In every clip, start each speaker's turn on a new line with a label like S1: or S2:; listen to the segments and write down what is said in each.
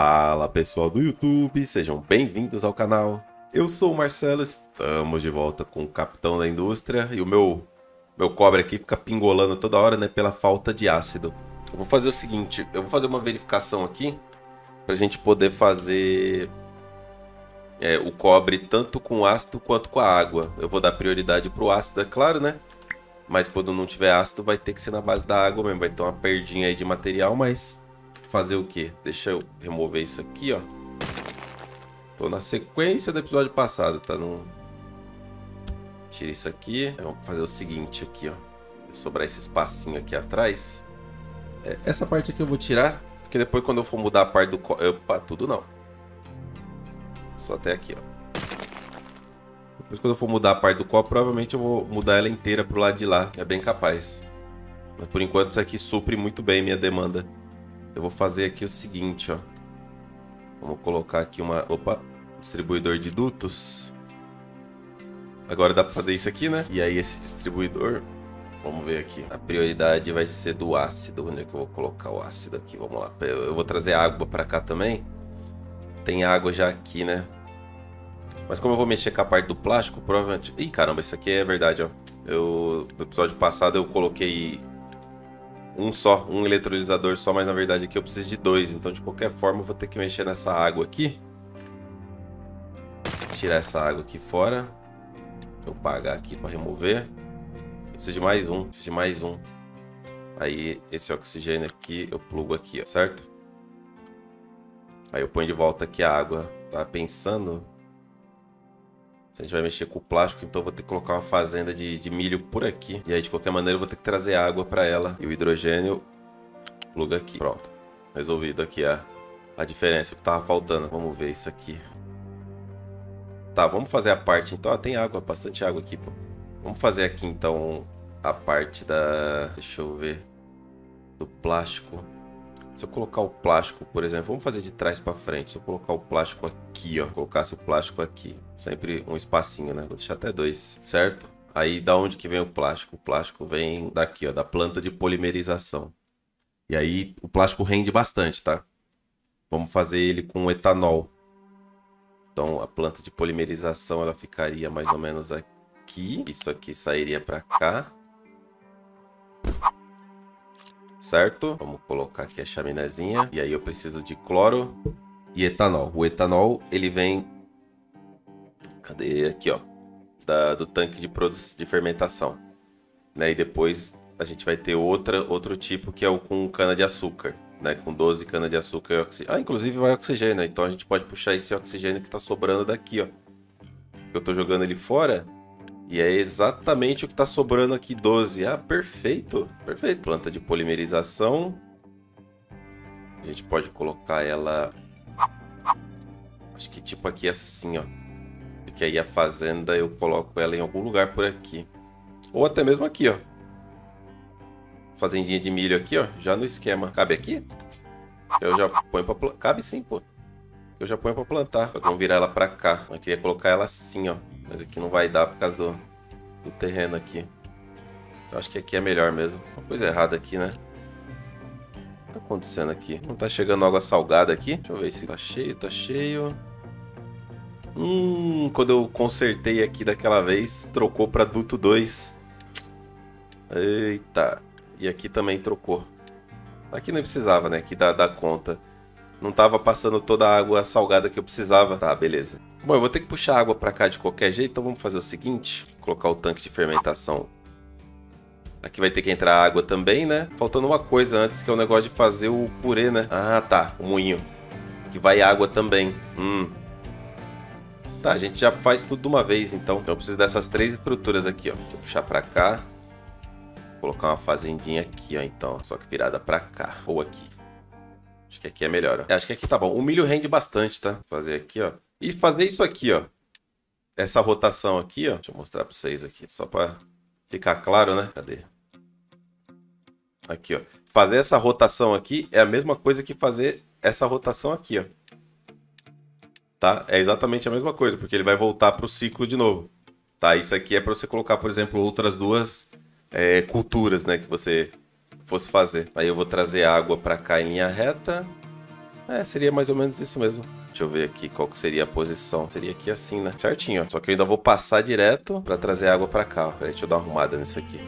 S1: Fala pessoal do YouTube, sejam bem-vindos ao canal. Eu sou o Marcelo, estamos de volta com o Capitão da Indústria e o meu, meu cobre aqui fica pingolando toda hora, né, pela falta de ácido. Eu vou fazer o seguinte, eu vou fazer uma verificação aqui pra gente poder fazer é, o cobre tanto com ácido quanto com a água. Eu vou dar prioridade pro ácido, é claro, né? Mas quando não tiver ácido vai ter que ser na base da água mesmo, vai ter uma perdinha aí de material, mas fazer o que? Deixa eu remover isso aqui, ó. Tô na sequência do episódio passado, tá? Tira isso aqui. Vamos fazer o seguinte aqui, ó. Sobrar esse espacinho aqui atrás. É, essa parte aqui eu vou tirar, porque depois quando eu for mudar a parte do... Opa, tudo não. Só até aqui, ó. Depois quando eu for mudar a parte do copo, provavelmente eu vou mudar ela inteira pro lado de lá. É bem capaz. Mas por enquanto isso aqui supre muito bem minha demanda. Eu vou fazer aqui o seguinte, ó. Vamos colocar aqui uma... Opa! Distribuidor de dutos. Agora dá pra fazer isso aqui, né? E aí esse distribuidor... Vamos ver aqui. A prioridade vai ser do ácido. Onde é que eu vou colocar o ácido aqui? Vamos lá. Eu vou trazer água pra cá também. Tem água já aqui, né? Mas como eu vou mexer com a parte do plástico, provavelmente... Ih, caramba, isso aqui é verdade, ó. Eu... No episódio passado eu coloquei um só, um eletrolisador só, mas na verdade aqui eu preciso de dois. Então, de qualquer forma, eu vou ter que mexer nessa água aqui. Tirar essa água aqui fora. Deixa eu pagar aqui para remover. Eu preciso de mais um, preciso de mais um. Aí, esse oxigênio aqui, eu plugo aqui, ó, certo? Aí eu ponho de volta aqui a água. Tá pensando a gente vai mexer com o plástico, então vou ter que colocar uma fazenda de, de milho por aqui. E aí, de qualquer maneira, eu vou ter que trazer água para ela. E o hidrogênio, pluga aqui. Pronto. Resolvido aqui a, a diferença, que tava faltando. Vamos ver isso aqui. Tá, vamos fazer a parte, então. Ah, tem água, bastante água aqui, pô. Vamos fazer aqui, então, a parte da... Deixa eu ver. Do plástico. Se eu colocar o plástico, por exemplo, vamos fazer de trás para frente. Se eu colocar o plástico aqui, ó, colocasse o plástico aqui, sempre um espacinho, né? Vou deixar até dois, certo? Aí da onde que vem o plástico? O plástico vem daqui, ó, da planta de polimerização. E aí o plástico rende bastante, tá? Vamos fazer ele com etanol. Então a planta de polimerização ela ficaria mais ou menos aqui. Isso aqui sairia para cá certo? Vamos colocar aqui a chaminézinha. E aí eu preciso de cloro e etanol. O etanol, ele vem... Cadê? Aqui, ó. Da, do tanque de, de fermentação. Né? E depois a gente vai ter outra, outro tipo que é o com cana-de-açúcar. Né? Com 12 cana-de-açúcar e oxigênio. Ah, inclusive vai oxigênio. Então a gente pode puxar esse oxigênio que está sobrando daqui, ó. Eu estou jogando ele fora e é exatamente o que está sobrando aqui, 12. Ah, perfeito, perfeito. Planta de polimerização. A gente pode colocar ela... Acho que tipo aqui assim, ó. Porque aí a fazenda eu coloco ela em algum lugar por aqui. Ou até mesmo aqui, ó. Fazendinha de milho aqui, ó. Já no esquema. Cabe aqui? Eu já ponho pra... Cabe sim, pô. Eu já ponho pra plantar. Vamos virar ela pra cá. Eu queria colocar ela assim, ó. Mas aqui não vai dar por causa do, do terreno aqui. Então acho que aqui é melhor mesmo. Uma coisa errada aqui, né? O que tá acontecendo aqui? Não tá chegando água salgada aqui? Deixa eu ver se tá cheio, tá cheio. Hum, quando eu consertei aqui daquela vez, trocou para duto 2. Eita. E aqui também trocou. Aqui não precisava, né? Aqui dá, dá conta. Não tava passando toda a água salgada que eu precisava. Tá, beleza. Bom, eu vou ter que puxar água para cá de qualquer jeito, então vamos fazer o seguinte. Colocar o tanque de fermentação. Aqui vai ter que entrar água também, né? Faltando uma coisa antes, que é o negócio de fazer o purê, né? Ah, tá. O moinho. Que vai água também. Hum. Tá, a gente já faz tudo de uma vez, então. Então eu preciso dessas três estruturas aqui, ó. Deixa eu puxar pra cá. Vou colocar uma fazendinha aqui, ó, então. Só que virada pra cá. Ou aqui. Acho que aqui é melhor, ó. Acho que aqui tá bom. O milho rende bastante, tá? Vou fazer aqui, ó. E fazer isso aqui, ó. Essa rotação aqui, ó. Deixa eu mostrar pra vocês aqui. Só pra ficar claro, né? Cadê? Aqui, ó. Fazer essa rotação aqui é a mesma coisa que fazer essa rotação aqui, ó. Tá? É exatamente a mesma coisa, porque ele vai voltar pro ciclo de novo. Tá? Isso aqui é para você colocar, por exemplo, outras duas é, culturas, né? Que você fosse fazer. Aí eu vou trazer água para cá em linha reta. É, seria mais ou menos isso mesmo. Deixa eu ver aqui qual que seria a posição. Seria aqui assim, né? Certinho, ó. Só que eu ainda vou passar direto pra trazer água pra cá. Peraí, deixa eu dar uma arrumada nisso aqui.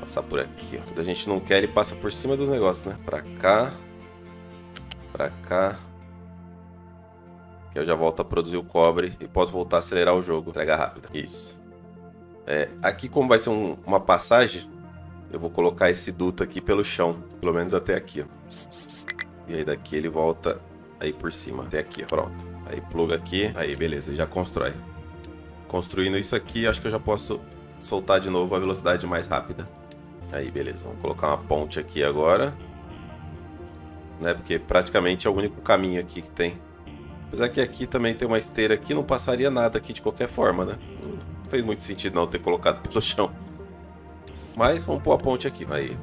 S1: Passar por aqui, ó. Quando a gente não quer, ele passa por cima dos negócios, né? Pra cá. Pra cá. Que eu já volto a produzir o cobre e posso voltar a acelerar o jogo. Entrega rápida. Isso. É, aqui, como vai ser um, uma passagem, eu vou colocar esse duto aqui pelo chão. Pelo menos até aqui, ó. E aí daqui ele volta aí por cima, até aqui, ó. Pronto. Aí pluga aqui. Aí, beleza, já constrói. Construindo isso aqui, acho que eu já posso soltar de novo a velocidade mais rápida. Aí, beleza. Vamos colocar uma ponte aqui agora. Né, porque praticamente é o único caminho aqui que tem. Apesar que aqui também tem uma esteira aqui, não passaria nada aqui de qualquer forma, né? Não fez muito sentido não ter colocado pelo chão. Mas vamos pôr a ponte aqui. Aí,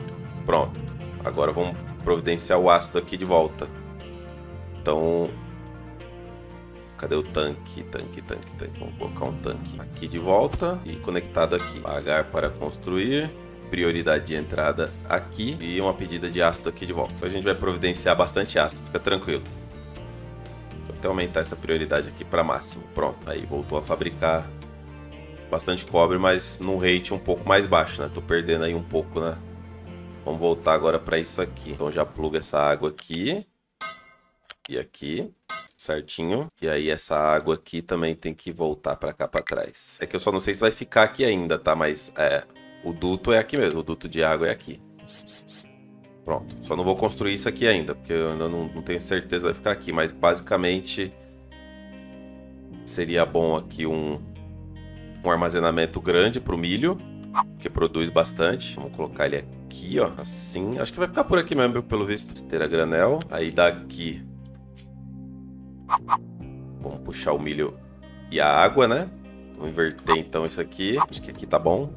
S1: pronto. Agora vamos providenciar o ácido aqui de volta. Então... Cadê o tanque? Tanque, tanque, tanque. Vamos colocar um tanque aqui de volta e conectado aqui. Pagar para construir. Prioridade de entrada aqui e uma pedida de ácido aqui de volta. Então a gente vai providenciar bastante ácido, fica tranquilo até aumentar essa prioridade aqui para máximo. Pronto, aí voltou a fabricar bastante cobre, mas num rate um pouco mais baixo, né? Tô perdendo aí um pouco, né? Vamos voltar agora para isso aqui. Então já pluga essa água aqui e aqui, certinho. E aí essa água aqui também tem que voltar para cá para trás. É que eu só não sei se vai ficar aqui ainda, tá? Mas é, o duto é aqui mesmo, o duto de água é aqui. Pronto. Só não vou construir isso aqui ainda, porque eu ainda não, não tenho certeza vai ficar aqui. Mas basicamente seria bom aqui um, um armazenamento grande para o milho, que produz bastante. Vamos colocar ele aqui, ó, assim. Acho que vai ficar por aqui mesmo, pelo visto. Esteira granel. Aí daqui... Vamos puxar o milho e a água, né? Vamos inverter então isso aqui. Acho que aqui tá bom.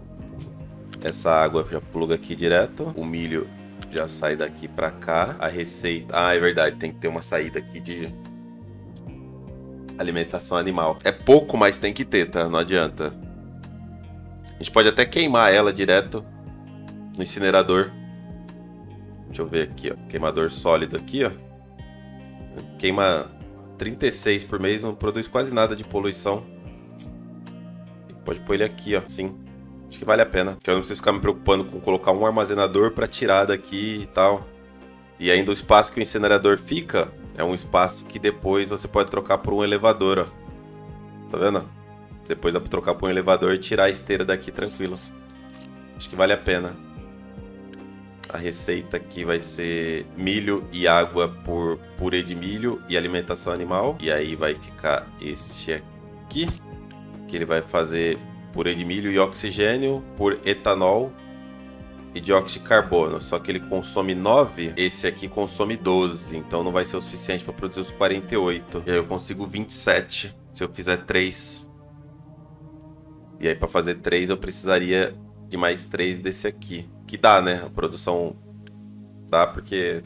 S1: Essa água já pluga aqui direto. O milho já sai daqui para cá. A receita... Ah, é verdade, tem que ter uma saída aqui de alimentação animal. É pouco, mas tem que ter, tá? Não adianta. A gente pode até queimar ela direto no incinerador. Deixa eu ver aqui, ó. Queimador sólido aqui, ó. Queima 36 por mês, não produz quase nada de poluição. Pode pôr ele aqui, ó, sim. Acho que vale a pena. Que eu não preciso ficar me preocupando com colocar um armazenador para tirar daqui e tal. E ainda o espaço que o incinerador fica é um espaço que depois você pode trocar por um elevador, ó. Tá vendo? Depois dá pra trocar por um elevador e tirar a esteira daqui tranquilo. Acho que vale a pena. A receita aqui vai ser milho e água por purê de milho e alimentação animal. E aí vai ficar este aqui, que ele vai fazer purê de milho e oxigênio por etanol e dióxido de carbono. Só que ele consome 9, esse aqui consome 12. Então não vai ser o suficiente para produzir os 48. E aí eu consigo 27 se eu fizer 3. E aí para fazer 3 eu precisaria de mais 3 desse aqui. Que dá, né? A produção dá porque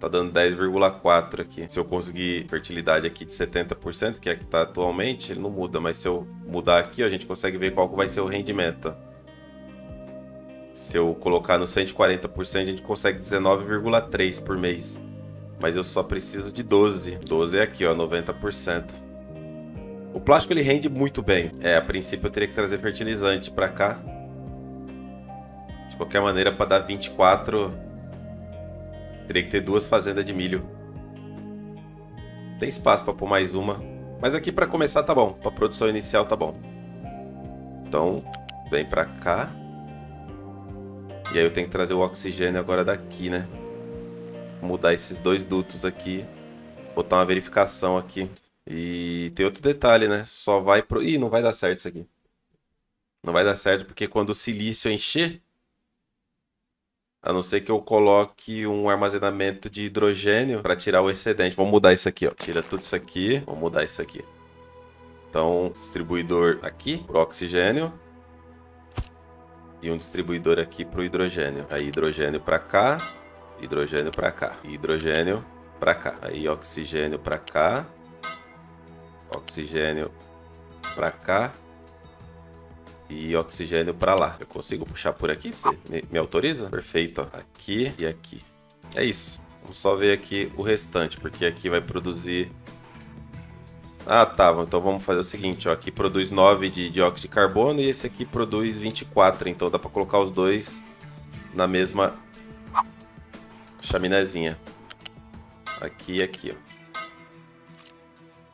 S1: tá dando 10,4 aqui. Se eu conseguir fertilidade aqui de 70%, que é que tá atualmente, ele não muda, mas se eu mudar aqui, a gente consegue ver qual vai ser o rendimento. Se eu colocar no 140%, a gente consegue 19,3 por mês. Mas eu só preciso de 12. 12 é aqui, ó, 90%. O plástico ele rende muito bem. É, a princípio eu teria que trazer fertilizante para cá. De qualquer maneira, para dar 24 Teria que ter duas fazendas de milho. Tem espaço para pôr mais uma. Mas aqui para começar tá bom. Para produção inicial tá bom. Então, vem para cá. E aí eu tenho que trazer o oxigênio agora daqui, né? Mudar esses dois dutos aqui. Botar uma verificação aqui. E tem outro detalhe, né? Só vai pro... Ih, não vai dar certo isso aqui. Não vai dar certo porque quando o silício encher, a não ser que eu coloque um armazenamento de hidrogênio para tirar o excedente. Vamos mudar isso aqui, ó. Tira tudo isso aqui. Vamos mudar isso aqui. Então, distribuidor aqui para oxigênio. E um distribuidor aqui para o hidrogênio. Aí, hidrogênio para cá. Hidrogênio para cá. hidrogênio para cá. Aí, oxigênio para cá. Oxigênio para cá e oxigênio para lá. Eu consigo puxar por aqui? Você me, me autoriza? Perfeito. Aqui e aqui. É isso. Vamos só ver aqui o restante, porque aqui vai produzir... Ah, tá. Então vamos fazer o seguinte, ó. Aqui produz 9 de dióxido de carbono e esse aqui produz 24. Então dá para colocar os dois na mesma chaminézinha. Aqui e aqui, ó.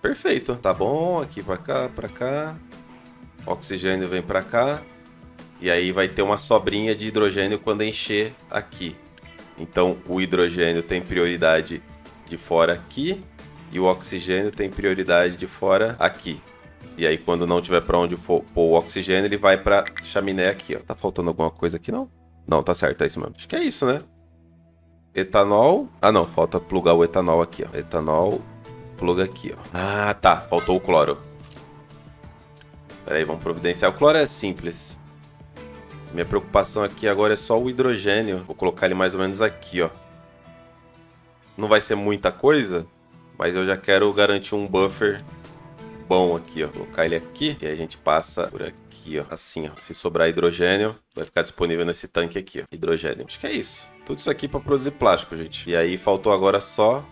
S1: Perfeito, tá bom. Aqui pra cá, pra cá. Oxigênio vem pra cá. E aí vai ter uma sobrinha de hidrogênio quando encher aqui. Então o hidrogênio tem prioridade de fora aqui e o oxigênio tem prioridade de fora aqui. E aí quando não tiver para onde for pôr o oxigênio, ele vai para chaminé aqui, ó. Tá faltando alguma coisa aqui não? Não, tá certo, é isso mesmo. Acho que é isso, né? Etanol. Ah, não, falta plugar o etanol aqui, ó. Etanol, pluga aqui, ó. Ah, tá, faltou o cloro. Pera aí, vamos providenciar. O cloro é simples. Minha preocupação aqui agora é só o hidrogênio. Vou colocar ele mais ou menos aqui, ó. Não vai ser muita coisa, mas eu já quero garantir um buffer bom aqui, ó. Vou colocar ele aqui e a gente passa por aqui, ó. Assim, ó. Se sobrar hidrogênio, vai ficar disponível nesse tanque aqui, ó. Hidrogênio. Acho que é isso. Tudo isso aqui para produzir plástico, gente. E aí faltou agora só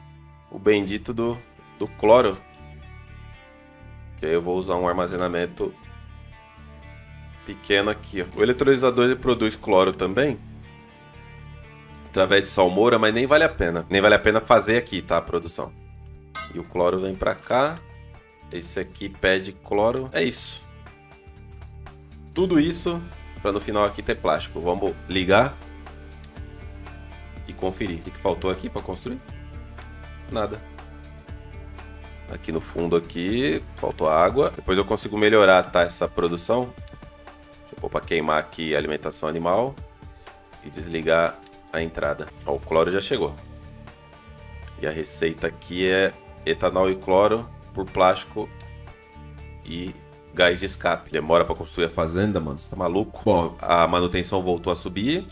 S1: o bendito do, do cloro. Que aí eu vou usar um armazenamento pequeno aqui. Ó. O eletrolisador ele produz cloro também. Através de salmoura, mas nem vale a pena. Nem vale a pena fazer aqui, tá? A produção. E o cloro vem pra cá. Esse aqui pede cloro. É isso. Tudo isso para no final aqui ter plástico. Vamos ligar e conferir. O que faltou aqui para construir? Nada. Aqui no fundo aqui faltou água. Depois eu consigo melhorar tá, essa produção. Deixa eu pôr para queimar aqui a alimentação animal. E desligar a entrada. Ó, o cloro já chegou. E a receita aqui é etanol e cloro por plástico e gás de escape. Demora para construir a fazenda, mano. Você tá maluco? Bom, a manutenção voltou a subir.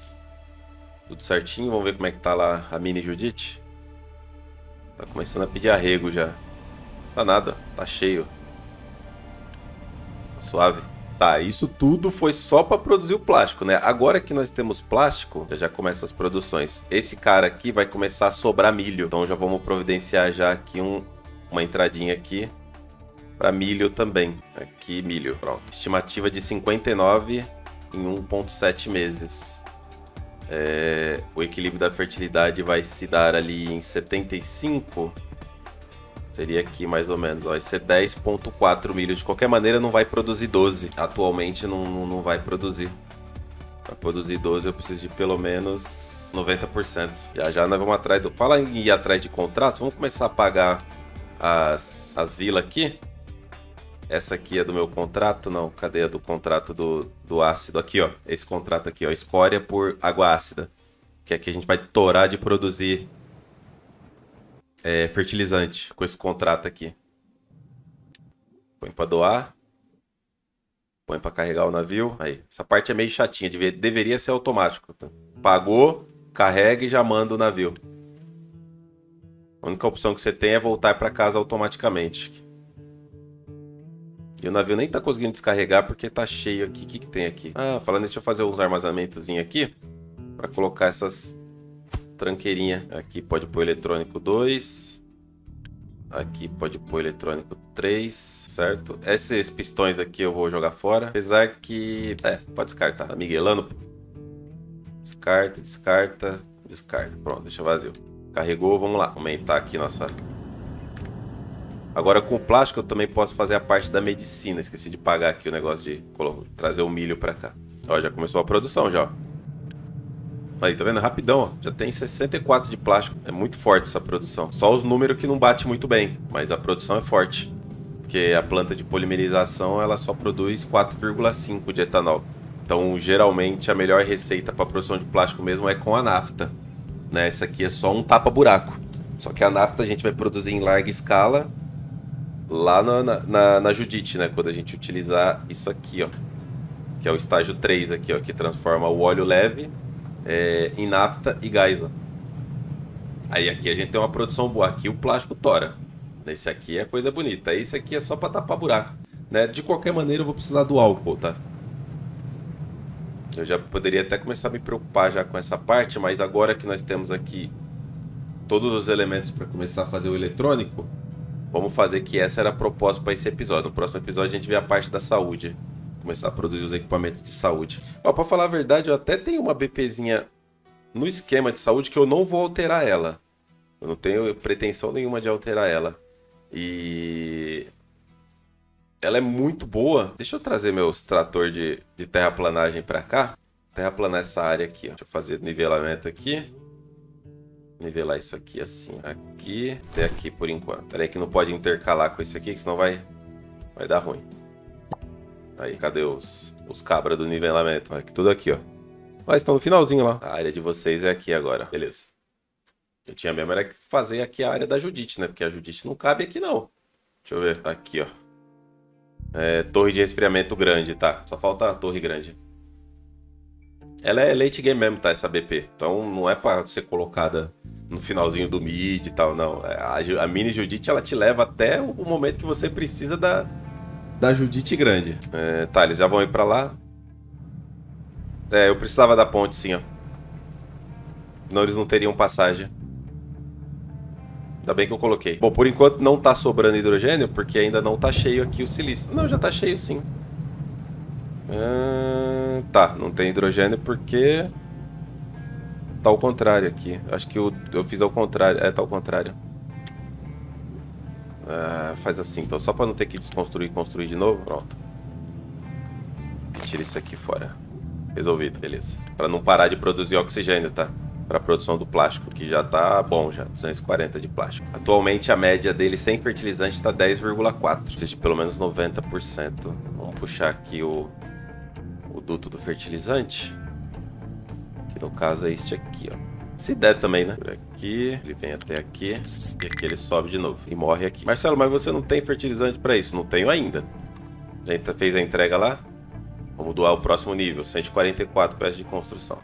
S1: Tudo certinho. Vamos ver como é que tá lá a mini Judite. Tá começando a pedir arrego já. Tá nada, tá cheio. Tá suave. Tá, isso tudo foi só para produzir o plástico, né? Agora que nós temos plástico, já começa as produções. Esse cara aqui vai começar a sobrar milho. Então já vamos providenciar já aqui um, uma entradinha aqui para milho também. Aqui milho, pronto. Estimativa de 59 em 1.7 meses. É, o equilíbrio da fertilidade vai se dar ali em 75 Seria aqui mais ou menos, vai ser 10.4 milho. De qualquer maneira não vai produzir 12. Atualmente não, não, não vai produzir. Para produzir 12 eu preciso de pelo menos 90%. Já já nós vamos atrás do... Fala em ir atrás de contratos, vamos começar a pagar as, as vilas aqui. Essa aqui é do meu contrato, não, cadê a do contrato do, do ácido? Aqui, ó, esse contrato aqui, ó, escória por água ácida. Que aqui a gente vai torar de produzir é, fertilizante com esse contrato aqui. Põe para doar. Põe para carregar o navio. Aí, essa parte é meio chatinha, deveria ser automático. Tá? Pagou, carrega e já manda o navio. A única opção que você tem é voltar para casa automaticamente. E o navio nem tá conseguindo descarregar porque tá cheio aqui. O que, que tem aqui? Ah, falando deixa eu fazer uns armazenamentos aqui. para colocar essas tranqueirinha. Aqui pode pôr eletrônico 2. Aqui pode pôr eletrônico 3, certo? Esses pistões aqui eu vou jogar fora. Apesar que... É, pode descartar. Tá miguelando. Descarta, descarta, descarta. Pronto, deixa vazio. Carregou, vamos lá. Aumentar aqui nossa... Agora com o plástico eu também posso fazer a parte da medicina. Esqueci de pagar aqui o negócio de trazer o milho pra cá. Ó, já começou a produção já, ó. Aí, tá vendo? Rapidão, ó. Já tem 64 de plástico. É muito forte essa produção. Só os números que não bate muito bem, mas a produção é forte. Porque a planta de polimerização, ela só produz 4,5 de etanol. Então, geralmente, a melhor receita para produção de plástico mesmo é com a nafta. Né? Essa aqui é só um tapa-buraco. Só que a nafta a gente vai produzir em larga escala lá na, na, na Judite, né? Quando a gente utilizar isso aqui, ó. Que é o estágio 3 aqui, ó. Que transforma o óleo leve é, em nafta e gás. Aí aqui a gente tem uma produção boa. Aqui o plástico tora. Esse aqui é coisa bonita. Esse aqui é só para tapar buraco. Né? De qualquer maneira eu vou precisar do álcool, tá? Eu já poderia até começar a me preocupar já com essa parte, mas agora que nós temos aqui todos os elementos para começar a fazer o eletrônico, vamos fazer que essa era a proposta para esse episódio. No próximo episódio a gente vê a parte da saúde. Começar a produzir os equipamentos de saúde. Ó, pra falar a verdade, eu até tenho uma BPzinha no esquema de saúde que eu não vou alterar ela. Eu não tenho pretensão nenhuma de alterar ela. E ela é muito boa. Deixa eu trazer meus trator de, de terraplanagem para cá. Terraplanar essa área aqui, ó. Deixa eu fazer nivelamento aqui. Nivelar isso aqui assim, aqui, até aqui por enquanto. Peraí que não pode intercalar com esse aqui, que senão vai, vai dar ruim. Aí, cadê os, os cabras do nivelamento? Aqui, tudo aqui, ó. Mas estão no finalzinho lá. A área de vocês é aqui agora. Beleza. Eu tinha mesmo era que fazer aqui a área da Judite, né? Porque a Judite não cabe aqui, não. Deixa eu ver. Aqui, ó. É, torre de resfriamento grande, tá? Só falta a torre grande. Ela é late game mesmo, tá? Essa BP. Então não é pra ser colocada no finalzinho do mid e tal, não. É, a, a mini Judite, ela te leva até o momento que você precisa da, da Judite grande. É, tá, eles já vão ir pra lá. É, eu precisava da ponte, sim, ó. Não, eles não teriam passagem. Ainda bem que eu coloquei. Bom, por enquanto não tá sobrando hidrogênio, porque ainda não tá cheio aqui o silício. Não, já tá cheio sim. Ah, tá, não tem hidrogênio porque... Tá ao contrário aqui. Acho que eu, eu fiz ao contrário. É, tá ao contrário. Ah, faz assim, então só pra não ter que desconstruir e construir de novo. Pronto. Tira isso aqui fora. Resolvido, beleza. Pra não parar de produzir oxigênio, tá? para produção do plástico, que já está bom já, 240 de plástico. Atualmente a média dele sem fertilizante está 10,4, precisa de pelo menos 90%. Vamos puxar aqui o, o duto do fertilizante, que no caso é este aqui, ó. Se der também, né? Por aqui, ele vem até aqui, e aqui ele sobe de novo e morre aqui. Marcelo, mas você não tem fertilizante para isso? Não tenho ainda. A gente fez a entrega lá? Vamos doar o próximo nível, 144 peças de construção.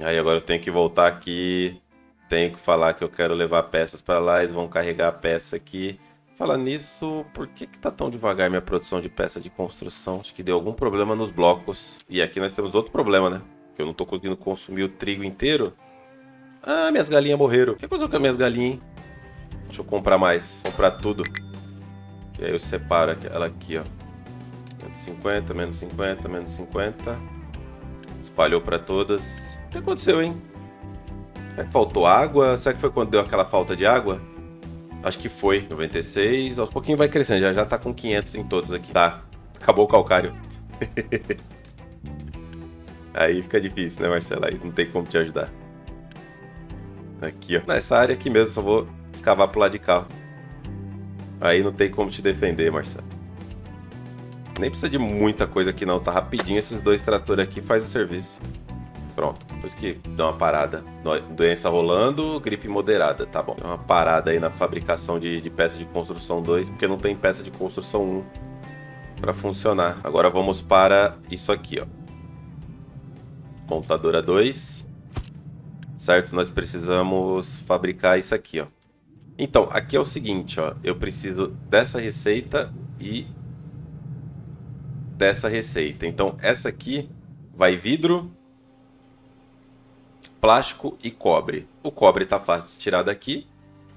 S1: Aí agora eu tenho que voltar aqui, tenho que falar que eu quero levar peças para lá, eles vão carregar a peça aqui. Falar nisso, por que, que tá tão devagar minha produção de peça de construção? Acho que deu algum problema nos blocos. E aqui nós temos outro problema, né? Que eu não tô conseguindo consumir o trigo inteiro. Ah, minhas galinhas morreram. O que aconteceu com as minhas galinhas, hein? Deixa eu comprar mais. Comprar tudo. E aí eu separo ela aqui, ó. Menos 50, menos 50, menos 50. Espalhou para todas. O que aconteceu, hein? Será que faltou água? Será que foi quando deu aquela falta de água? Acho que foi. 96. Aos pouquinhos vai crescendo. Já já tá com 500 em todos aqui. Tá. Acabou o calcário. Aí fica difícil, né, Marcelo? Aí não tem como te ajudar. Aqui, ó. Nessa área aqui mesmo, só vou escavar pro lado de cá. Aí não tem como te defender, Marcelo. Nem precisa de muita coisa aqui não, tá rapidinho. Esses dois tratores aqui faz o serviço. Pronto. Depois que dá uma parada. Doença rolando, gripe moderada, tá bom. Dá uma parada aí na fabricação de, de peça de construção 2, porque não tem peça de construção 1 para funcionar. Agora vamos para isso aqui, ó. Montadora 2. Certo? Nós precisamos fabricar isso aqui, ó. Então, aqui é o seguinte, ó. Eu preciso dessa receita e dessa receita. Então, essa aqui vai vidro, plástico e cobre. O cobre está fácil de tirar daqui,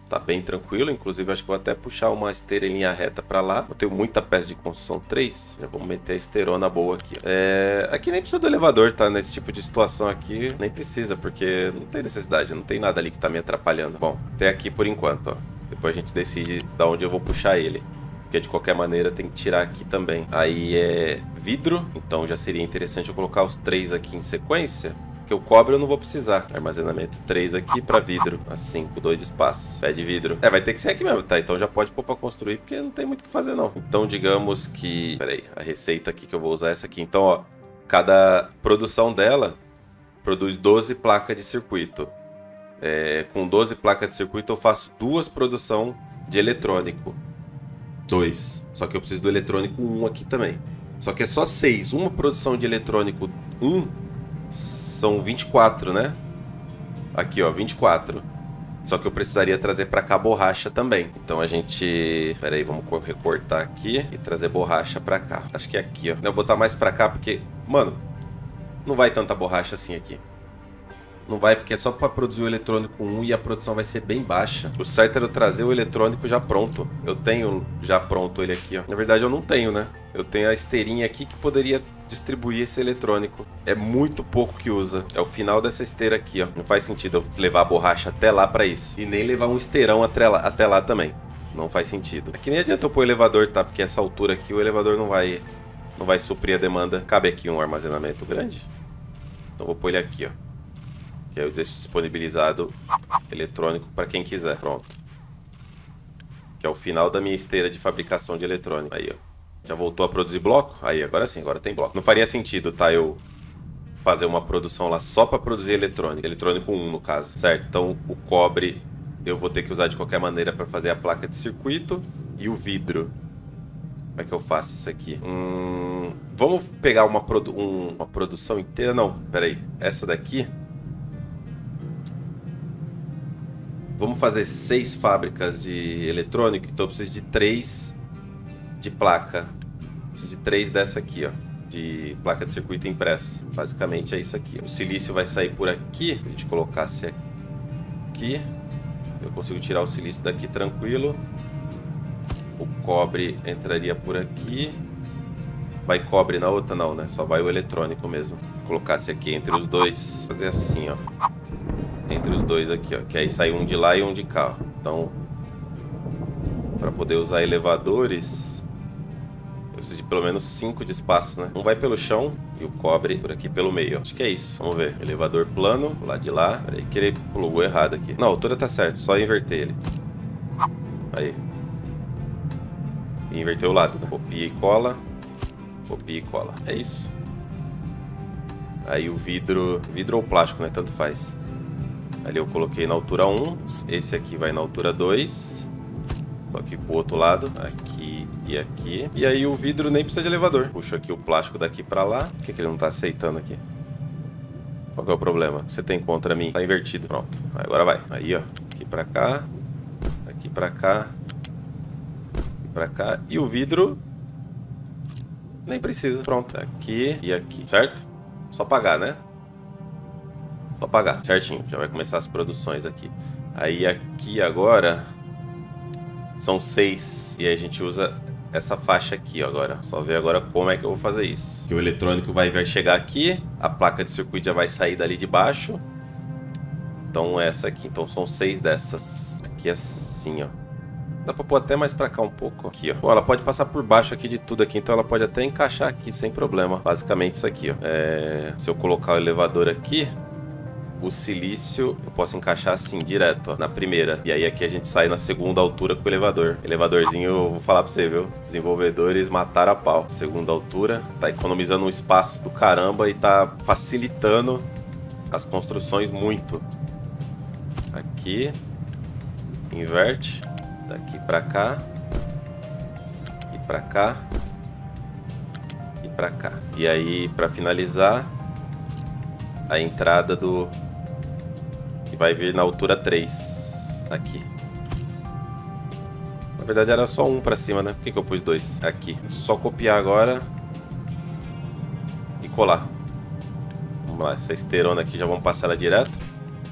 S1: tá bem tranquilo. Inclusive, acho que vou até puxar uma esteira em linha reta para lá. Eu tenho muita peça de construção 3. Já vamos meter a esteirona boa aqui. É... Aqui nem precisa do elevador, tá? Nesse tipo de situação aqui, nem precisa, porque não tem necessidade. Não tem nada ali que tá me atrapalhando. Bom, até aqui por enquanto, ó. Depois a gente decide da onde eu vou puxar ele. Porque de qualquer maneira tem que tirar aqui também. Aí é vidro, então já seria interessante eu colocar os três aqui em sequência. Porque o cobre eu não vou precisar. Armazenamento 3 aqui para vidro. Assim, com dois espaços. Pé de vidro. É, vai ter que ser aqui mesmo, tá? Então já pode pôr para construir, porque não tem muito o que fazer, não. Então, digamos que... Pera aí, a receita aqui que eu vou usar é essa aqui. Então, ó, cada produção dela produz 12 placas de circuito. É, com 12 placas de circuito eu faço duas produção de eletrônico. Dois. Só que eu preciso do eletrônico 1 aqui também. Só que é só 6. Uma produção de eletrônico 1 são 24, né? Aqui, ó, 24. Só que eu precisaria trazer para cá borracha também. Então a gente... Pera aí, vamos recortar aqui e trazer borracha para cá. Acho que é aqui, ó. Eu vou botar mais para cá porque, mano, não vai tanta borracha assim aqui. Não vai, porque é só para produzir o eletrônico 1 e a produção vai ser bem baixa. O certo era trazer o eletrônico já pronto. Eu tenho já pronto ele aqui, ó. Na verdade eu não tenho, né? Eu tenho a esteirinha aqui que poderia distribuir esse eletrônico. É muito pouco que usa. É o final dessa esteira aqui, ó. Não faz sentido eu levar a borracha até lá para isso. E nem levar um esteirão até lá, até lá também. Não faz sentido. Aqui nem adianta eu pôr o elevador, tá? Porque essa altura aqui o elevador não vai não vai suprir a demanda. Cabe aqui um armazenamento grande. Então vou pôr ele aqui, ó. Aí eu deixo disponibilizado eletrônico para quem quiser. Pronto. Que é o final da minha esteira de fabricação de eletrônico. Aí, ó. Já voltou a produzir bloco? Aí, agora sim, agora tem bloco. Não faria sentido, tá? Eu fazer uma produção lá só para produzir eletrônico. Eletrônico 1, no caso, certo? Então, o cobre eu vou ter que usar de qualquer maneira para fazer a placa de circuito. E o vidro como é que eu faço isso aqui? Hum, vamos pegar uma, produ um, uma produção inteira? Não, peraí. Essa daqui. Vamos fazer seis fábricas de eletrônico, então eu preciso de três de placa. Preciso de três dessa aqui, ó. De placa de circuito impressa. Basicamente é isso aqui. O silício vai sair por aqui. Se a gente colocasse aqui, eu consigo tirar o silício daqui tranquilo. O cobre entraria por aqui. Vai cobre na outra? Não, né? Só vai o eletrônico mesmo. Colocasse aqui entre os dois. Fazer assim, ó. Entre os dois aqui, ó. Que aí sai um de lá e um de cá. Ó. Então, para poder usar elevadores, eu preciso de pelo menos 5 de espaço, né? Um vai pelo chão e o cobre por aqui pelo meio. Acho que é isso. Vamos ver. Elevador plano, lá de lá. Peraí que ele plugou errado aqui. Não, a altura tá certo. Só inverter ele. Aí e inverter o lado, né? Copia e cola. Copia e cola. É isso. Aí o vidro... Vidro ou plástico, né? Tanto faz. Ali eu coloquei na altura 1. Esse aqui vai na altura 2. Só que pro outro lado. Aqui e aqui. E aí o vidro nem precisa de elevador. Puxo aqui o plástico daqui pra lá. Por que, que ele não tá aceitando aqui? Qual que é o problema? Você tem contra mim? Tá invertido. Pronto. Agora vai. Aí, ó. Aqui pra cá. Aqui pra cá pra cá. E o vidro... Nem precisa. Pronto. Aqui e aqui, certo? Só pagar, né? Só pagar, certinho. Já vai começar as produções aqui. Aí aqui agora... São seis. E a gente usa essa faixa aqui agora. Só ver agora como é que eu vou fazer isso. Que o eletrônico vai, vai chegar aqui, a placa de circuito já vai sair dali de baixo. Então essa aqui, então são seis dessas. Aqui assim, ó. Dá pra pôr até mais pra cá um pouco. Aqui, ó. Bom, ela pode passar por baixo aqui de tudo aqui, então ela pode até encaixar aqui sem problema. Basicamente isso aqui, ó. É... Se eu colocar o elevador aqui, o silício eu posso encaixar assim, direto, ó, na primeira. E aí aqui a gente sai na segunda altura com o elevador. Elevadorzinho, eu vou falar pra você, viu? Desenvolvedores mataram a pau. Segunda altura, tá economizando um espaço do caramba e tá facilitando as construções muito. Aqui, inverte. Daqui pra cá. Aqui pra cá. E pra cá. E aí, pra finalizar, a entrada do... Vai vir na altura 3. Aqui. Na verdade era só um pra cima, né? Por que, que eu pus dois? Aqui. Só copiar agora. E colar. Vamos lá, essa esteirona aqui já vamos passar ela direto.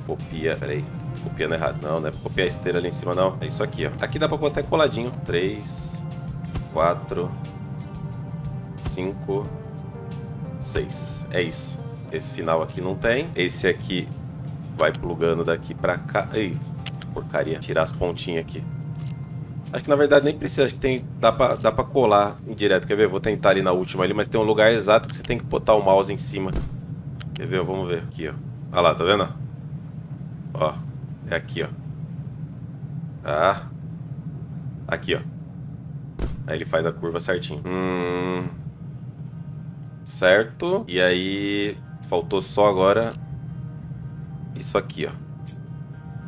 S1: Copia, peraí copiando errado. Não, não é pra copiar a esteira ali em cima, não. É isso aqui, ó. Aqui dá pra botar coladinho. 3, 4, 5, 6. É isso. Esse final aqui não tem. Esse aqui vai plugando daqui pra cá. Ei, porcaria. Tirar as pontinhas aqui. Acho que na verdade nem precisa, acho que tem, dá, pra, dá pra colar em direto. Quer ver? Vou tentar ali na última ali, mas tem um lugar exato que você tem que botar o mouse em cima. Quer ver? Vamos ver aqui, ó. Olha lá, tá vendo? Ó, é aqui, ó. Tá. Aqui, ó. Aí ele faz a curva certinho. Hum... Certo. E aí... Faltou só agora... Isso aqui, ó.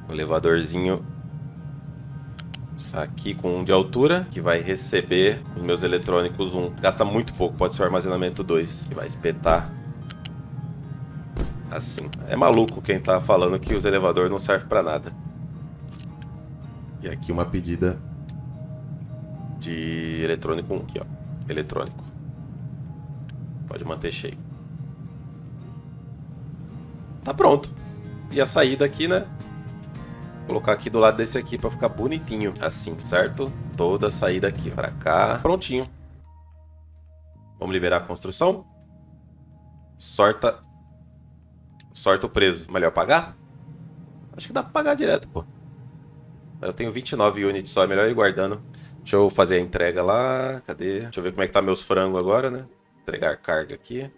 S1: O elevadorzinho... Aqui com um de altura, que vai receber os meus eletrônicos 1. Gasta muito pouco, pode ser o armazenamento 2, que vai espetar assim. É maluco quem tá falando que os elevadores não servem para nada. E aqui uma pedida de eletrônico 1 aqui, ó. Eletrônico. Pode manter cheio. Tá pronto. E a saída aqui, né? Vou colocar aqui do lado desse aqui para ficar bonitinho, assim, certo? Toda a saída aqui para cá. Prontinho. Vamos liberar a construção. Sorta. Sorta o preso. Melhor pagar? Acho que dá pra pagar direto, pô. Eu tenho 29 units só, é melhor ir guardando. Deixa eu fazer a entrega lá. Cadê? Deixa eu ver como é que tá meus frangos agora, né? Entregar carga aqui.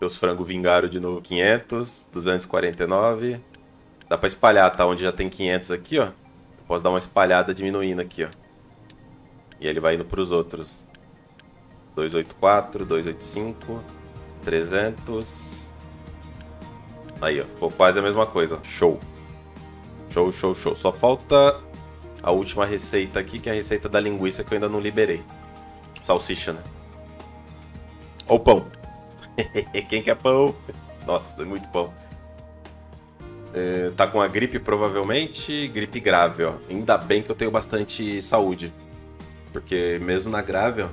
S1: Meus frangos vingaram de novo. 500, 249. Dá pra espalhar, tá? Onde já tem 500 aqui, ó. Eu posso dar uma espalhada diminuindo aqui, ó. E ele vai indo pros outros. 284, 285, 300. Aí, ó. Ficou quase a mesma coisa. Show. Show, show, show. Só falta a última receita aqui, que é a receita da linguiça que eu ainda não liberei. Salsicha, né? Ou pão. Quem quer pão? Nossa, é muito pão. É, tá com a gripe provavelmente, gripe grave, ó. Ainda bem que eu tenho bastante saúde. Porque mesmo na grave, ó,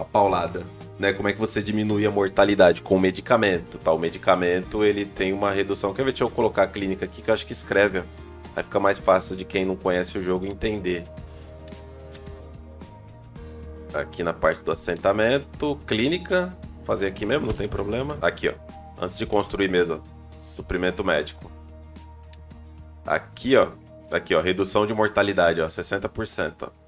S1: a paulada. Né, como é que você diminui a mortalidade? Com o medicamento, tá? O medicamento, ele tem uma redução. Quer ver? Deixa eu colocar a clínica aqui, que eu acho que escreve, ó. Aí fica mais fácil de quem não conhece o jogo entender. Aqui na parte do assentamento, clínica. Fazer aqui mesmo, não tem problema. Aqui, ó. Antes de construir mesmo, suprimento médico. Aqui, ó. Aqui, ó. Redução de mortalidade, ó. 60%, ó.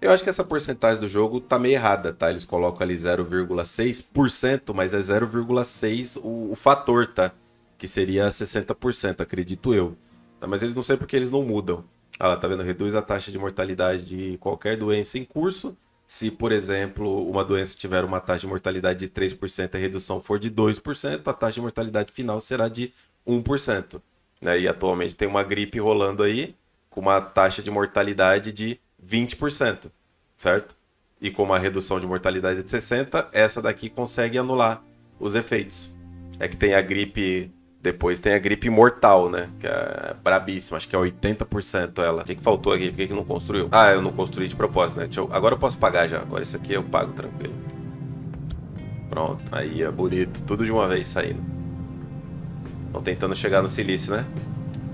S1: Eu acho que essa porcentagem do jogo tá meio errada, tá? Eles colocam ali 0,6%, mas é 0,6% o, o fator, tá? Que seria 60%, acredito eu. Tá? Mas eles não sei porque eles não mudam. Ah, tá vendo? Reduz a taxa de mortalidade de qualquer doença em curso. Se, por exemplo, uma doença tiver uma taxa de mortalidade de 3% e a redução for de 2%, a taxa de mortalidade final será de 1%. Né? E atualmente tem uma gripe rolando aí com uma taxa de mortalidade de 20%, certo? E com uma redução de mortalidade de 60%, essa daqui consegue anular os efeitos. É que tem a gripe depois tem a gripe mortal, né? Que é brabíssima, acho que é 80% ela. O que, que faltou aqui? Por que, que não construiu? Ah, eu não construí de propósito, né? Eu... Agora eu posso pagar já. Agora esse aqui eu pago tranquilo. Pronto, aí é bonito. Tudo de uma vez saindo. Estão tentando chegar no silício, né?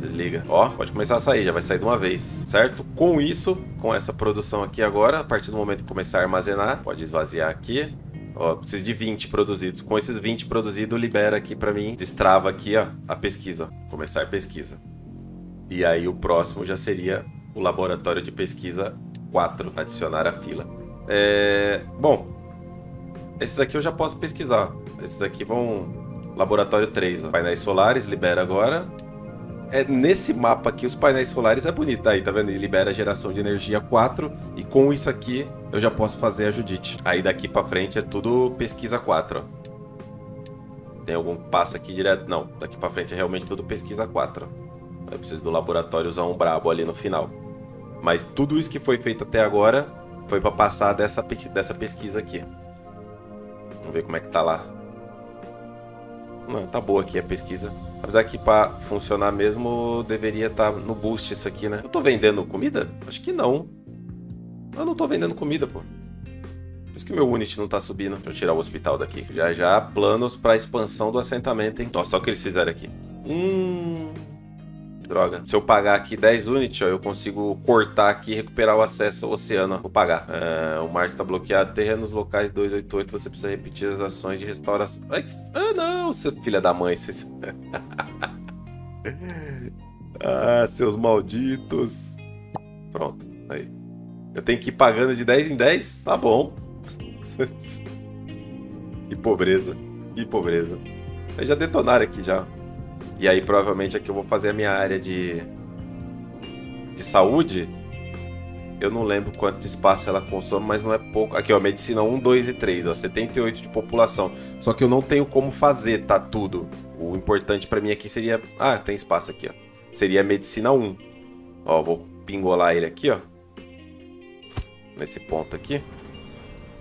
S1: Desliga. Ó, pode começar a sair, já vai sair de uma vez, certo? Com isso, com essa produção aqui agora, a partir do momento que começar a armazenar, pode esvaziar aqui. Ó, preciso de 20 produzidos. Com esses 20 produzidos, libera aqui para mim, destrava aqui, ó, a pesquisa. Começar a pesquisa. E aí o próximo já seria o laboratório de pesquisa 4, adicionar a fila. É... Bom, esses aqui eu já posso pesquisar. Esses aqui vão... Laboratório 3, ó. painéis solares, libera agora. É, nesse mapa aqui, os painéis solares é bonito. Aí, tá vendo? Ele libera a geração de energia 4. E com isso aqui, eu já posso fazer a Judite. Aí daqui pra frente é tudo pesquisa 4, ó. Tem algum passo aqui direto? Não, daqui pra frente é realmente tudo pesquisa 4. Ó. Eu preciso do laboratório usar um brabo ali no final. Mas tudo isso que foi feito até agora foi para passar dessa, dessa pesquisa aqui. Vamos ver como é que tá lá. Não, tá boa aqui a pesquisa. Apesar que para funcionar mesmo deveria estar tá no boost isso aqui, né? Eu tô vendendo comida? Acho que não. Eu não tô vendendo comida, pô. Por isso que meu Unity não tá subindo. Deixa eu tirar o hospital daqui. Já já planos para expansão do assentamento, hein? Ó, só o que eles fizeram aqui. Hum... Droga. Se eu pagar aqui 10 units, ó, eu consigo cortar aqui e recuperar o acesso ao oceano. Vou pagar. É, o mar está bloqueado. Terrenos locais 288. Você precisa repetir as ações de restauração. Ai, ah, não, filha da mãe. Vocês... ah, seus malditos. Pronto. Aí. Eu tenho que ir pagando de 10 em 10? Tá bom. que pobreza. Que pobreza. Eles já detonaram aqui já. E aí provavelmente aqui eu vou fazer a minha área de, de saúde. Eu não lembro quanto espaço ela consome, mas não é pouco. Aqui, ó, medicina 1, 2 e 3, ó, 78 de população. Só que eu não tenho como fazer, tá tudo. O importante para mim aqui seria... Ah, tem espaço aqui, ó. Seria medicina 1. Ó, vou pingolar ele aqui, ó. Nesse ponto aqui.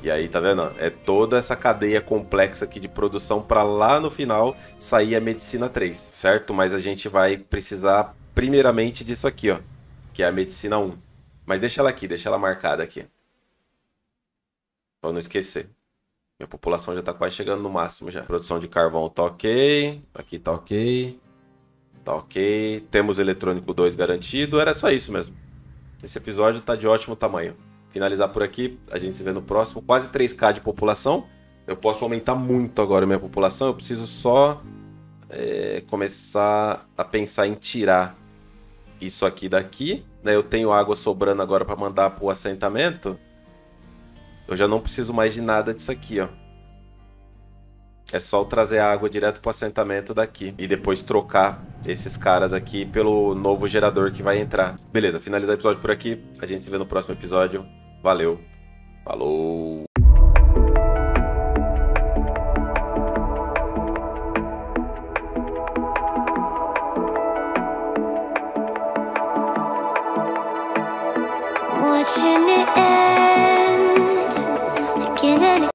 S1: E aí, tá vendo? É toda essa cadeia complexa aqui de produção para lá no final sair a medicina 3, certo? Mas a gente vai precisar primeiramente disso aqui, ó, que é a medicina 1. Mas deixa ela aqui, deixa ela marcada aqui. Pra não esquecer. Minha população já tá quase chegando no máximo já. Produção de carvão tá ok. Aqui tá ok. Tá ok. Temos eletrônico 2 garantido. Era só isso mesmo. Esse episódio tá de ótimo tamanho. Finalizar por aqui. A gente se vê no próximo. Quase 3k de população. Eu posso aumentar muito agora minha população. Eu preciso só é, começar a pensar em tirar isso aqui daqui. Eu tenho água sobrando agora para mandar pro assentamento. Eu já não preciso mais de nada disso aqui, ó. É só trazer a água direto pro assentamento daqui. E depois trocar esses caras aqui pelo novo gerador que vai entrar. Beleza, finalizar o episódio por aqui. A gente se vê no próximo episódio. Valeu. Falou. Watching it